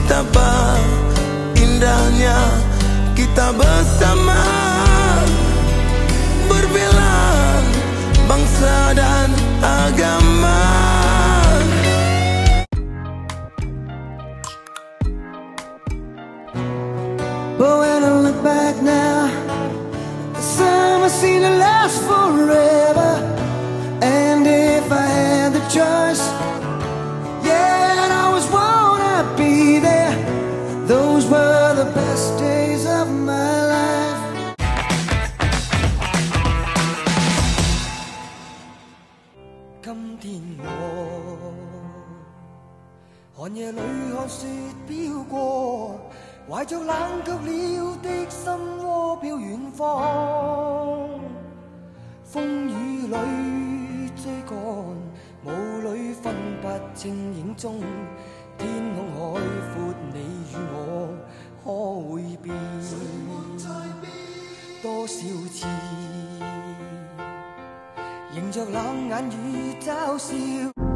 betapa indahnya kita bersama Berbilang bangsa dan agama But when I look back now The summer seems to last forever 今天我寒夜里看雪飘过，怀着冷却了的心窝飘远方，风雨里追赶，雾里分不清影踪。天空海阔，你与我可会变？多少次？迎着冷眼与嘲笑。